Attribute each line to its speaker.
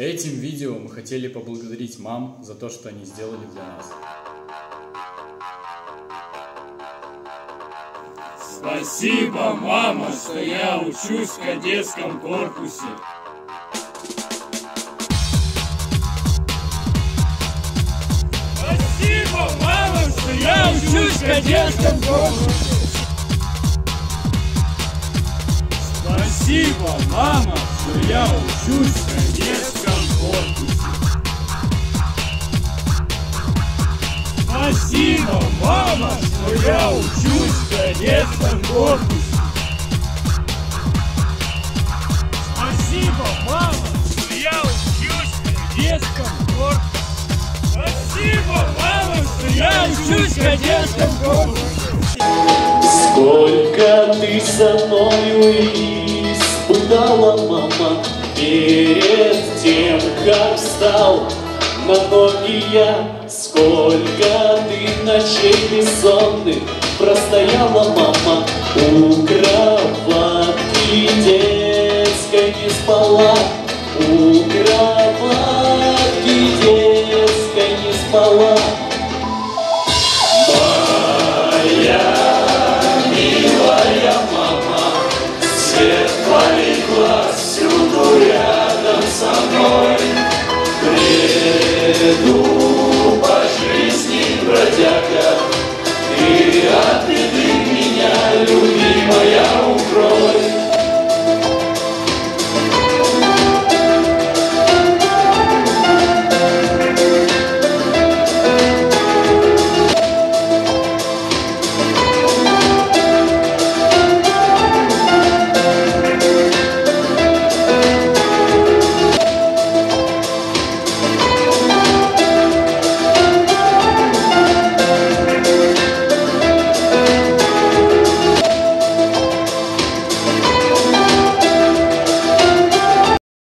Speaker 1: Этим видео мы хотели поблагодарить мам за то, что они сделали для нас.
Speaker 2: Спасибо, мама, что я учусь в кадетском корпусе. Спасибо, мама, что я учусь в кадетском корпусе. Спасибо, мама, что я учусь Спасибо, мама, что я учусь кадетском корпусе. Спасибо, мама, что я учусь в кадетском корпусе. Спасибо, мама, что я учусь в кадетском корпусе.
Speaker 3: Сколько ты со мною испытала, мама, Перед тем, как встал на ноги я Сколько ты ночей бессонных простояла, мама У кровати детской не спала Бреду по жизни бродяга, ты от беды меня, любимая.